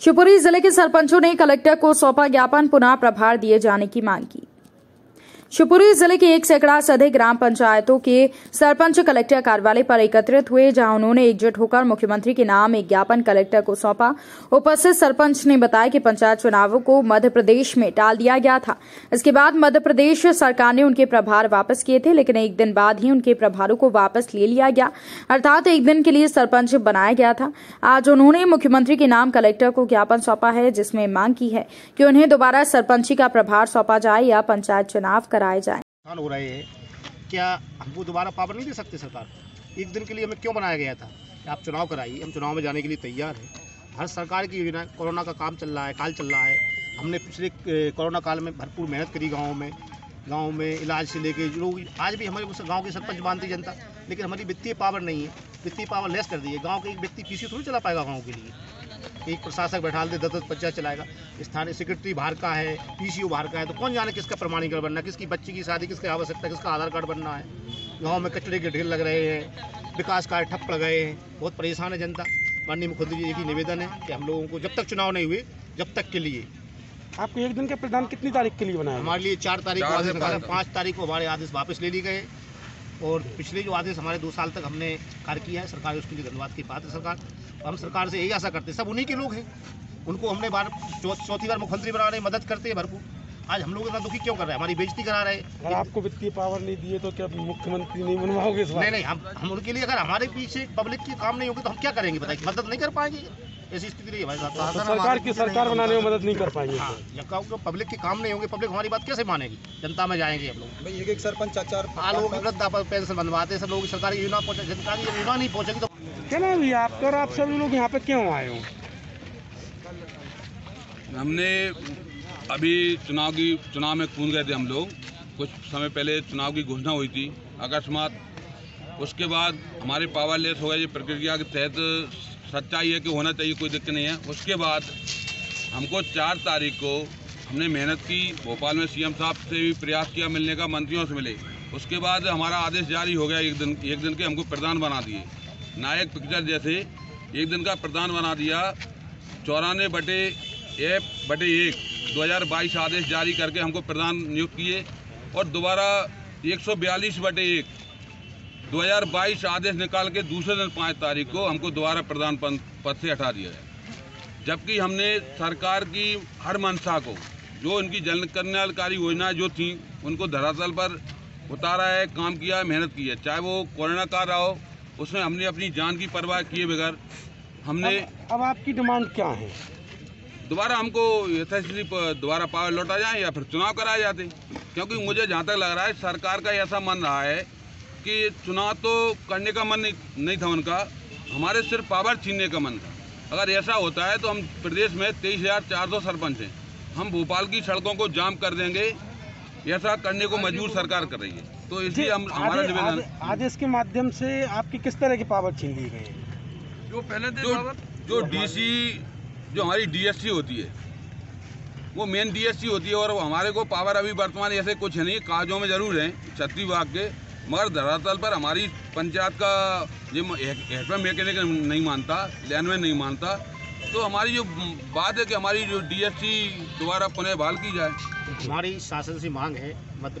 शिवपुरी ज़िले के सरपंचों ने कलेक्टर को सौंपा ज्ञापन, पुनः प्रभार दिए जाने की मांग की। शिवपुरी ज़िले के एक सैकड़ा से अधिक ग्राम पंचायतों के सरपंच, कलेक्टर कार्यालय पर एकत्रित हुए, जहाँ उन्होंने एकजुट होकर मुख्यमंत्री के नाम एक ज्ञापन कलेक्टर को सौंपा। उपस्थित सरपंच ने बताया कि पंचायत चुनावों को मध्य प्रदेश में टाल दिया गया था। इसके बाद मध्य प्रदेश सरकार ने उनके प्रभार वापस किए थे, लेकिन एक दिन बाद ही उनके प्रभारों को वापस ले लिया गया। अर्थात एक दिन के लिए सरपंच बनाया गया था। आज उन्होंने मुख्यमंत्री के नाम कलेक्टर को ज्ञापन सौंपा है, जिसमें मांग की है कि उन्हें दोबारा सरपंची का प्रभार सौंपा जाए या पंचायत चुनाव कराए जाए। हो रहे हैं क्या हमको दोबारा पावर नहीं दे सकते सरकार? एक दिन के लिए हमें क्यों बनाया गया था? आप चुनाव कराइए, हम चुनाव में जाने के लिए तैयार हैं। हर सरकार की योजना, कोरोना का काम चल रहा है, काल चल रहा है। हमने पिछले कोरोना काल में भरपूर मेहनत करी गाँव में गाँव में इलाज से लेके लोग आज भी हमारे गाँव के सरपंच मानती जनता। लेकिन हमारी वित्तीय पावर नहीं है। वित्तीय पावर लेस कर दी है। गाँव के एक व्यक्ति पीसी थोड़ी चला पाएगा गाँव के लिए। एक प्रशासक बैठा दे दस दस पंचायत चलाएगा। स्थानीय सेक्रेटरी बाहर का है पीसीओ बाहर का है तो कौन जाने किसका प्रमाणीकरण बनना है? किसकी बच्ची की शादी किसकी आवश्यकता है किसका आधार कार्ड बनना है? गाँव में कचरे के ढेर लग रहे हैं विकास कार्य ठप पड़ गए हैं। बहुत परेशान है जनता। माननीय मुख्यमंत्री जी ही निवेदन है कि हम लोगों को जब तक चुनाव नहीं हुए जब तक के लिए। आपको एक दिन का प्रदान कितनी तारीख के लिए बनाया? हमारे लिए चार तारीख को आदेश पाँच पाँच तारीख को हमारे आदेश वापस ले लिए गए। और पिछले जो आदेश हमारे दो साल तक हमने कार्य किया है, सरकार उसके लिए धन्यवाद की बात है सरकार। हम सरकार से यही आशा करते हैं, सब उन्हीं के लोग हैं। उनको हमने बार चौथी बार मुख्यमंत्री बनाने में मदद करते हैं, भरपूर। आज हम लोग इतना दुखी क्यों कर रहे हैं? हमारी बेइज्जती करा रहे हैं। अगर आपको वित्तीय पावर नहीं दिए तो क्या मुख्यमंत्री नहीं बनवाओगे इस बार नहीं नहीं हम हम उनके लिए अगर हमारे पीछे पब्लिक के काम नहीं होंगे तो हम क्या करेंगे? बताइए मदद नहीं कर पाएँगे? ऐसी स्थिति रही है हमारे साथ। तो सरकार की सरकार बनाने में मदद नहीं कर पाएँगे। हाँ या पब्लिक के काम नहीं होंगे पब्लिक हमारी बात कैसे मानेगी? जनता में जाएँगे हम लोग। भाई एक एक सरपंच चार चार आ वृद्धा पेंशन बनवाते हैं सब लोगों की सरकारी योजना पहुँचे सरकारी योजना नहीं पहुंचेगी तो क्या ना भैया आपका और आप सभी लोग यहाँ पे क्यों आए हो? हमने अभी चुनाव की, चुनाव में कूद गए थे हम लोग। कुछ समय पहले चुनाव की घोषणा हुई थी, अकस्मात। उसके बाद हमारे पावर लेस हो गए, ये प्रक्रिया के तहत सच्चाई है कि होना चाहिए, कोई दिक्कत नहीं है। उसके बाद हमको चार तारीख को हमने मेहनत की, भोपाल में सीएम साहब से भी प्रयास किया मिलने का, मंत्रियों से मिले। उसके बाद हमारा आदेश जारी हो गया, एक दिन एक दिन के हमको प्रधान बना दिए। नायक पिक्चर जैसे, एक दिन का प्रधान बना दिया, चौरानवे बटे एक बटे एक। 2022 आदेश जारी करके हमको प्रधान नियुक्त किए और दोबारा 142 बटे एक 2022 आदेश निकाल के दूसरे दिन पाँच तारीख को हमको दोबारा प्रधान पद से हटा दिया है। जबकि हमने सरकार की हर मंशा को जो इनकी जन कल्याणकारी योजनाएँ जो थी उनको धरातल पर उतारा है काम किया है मेहनत की है। चाहे वो कोरोना काल रहा हो उसमें हमने अपनी जान की परवाह किए बगैर हमने अब, अब आपकी डिमांड क्या है? दोबारा हमको यथास्थिति दोबारा पावर लौटा जाए या फिर चुनाव कराए जाते। क्योंकि मुझे जहाँ तक लग रहा है सरकार का ऐसा मन रहा है कि चुनाव तो करने का मन नहीं, नहीं था उनका। हमारे सिर्फ़ पावर छीनने का मन था। अगर ऐसा होता है तो हम प्रदेश में तेईस हज़ार चार सौ सरपंच हैं। हम भोपाल की सड़कों को जाम कर देंगे। ऐसा करने को मजबूर सरकार कर रही है। तो इसलिए हम हमारा निवेदन आदे- आदेश के माध्यम से आपकी किस तरह की पावर छीन ली गई? है जो पहले जो जो डीसी जो हमारी डीएससी होती है, वो मेन डीएससी होती है और हमारे को पावर अभी वर्तमान ऐसे कुछ है नहीं, काजों में ज़रूर हैं छत्तीस विभाग के, मगर धरातल पर हमारी पंचायत का ये हेल्पर मैकेनिक नहीं मानता लैंडमैन नहीं मानता। तो हमारी जो बात है कि हमारी जो डीएससी दोबारा पुनः बहाल की जाए। हमारी शासन से मांग है, मध्य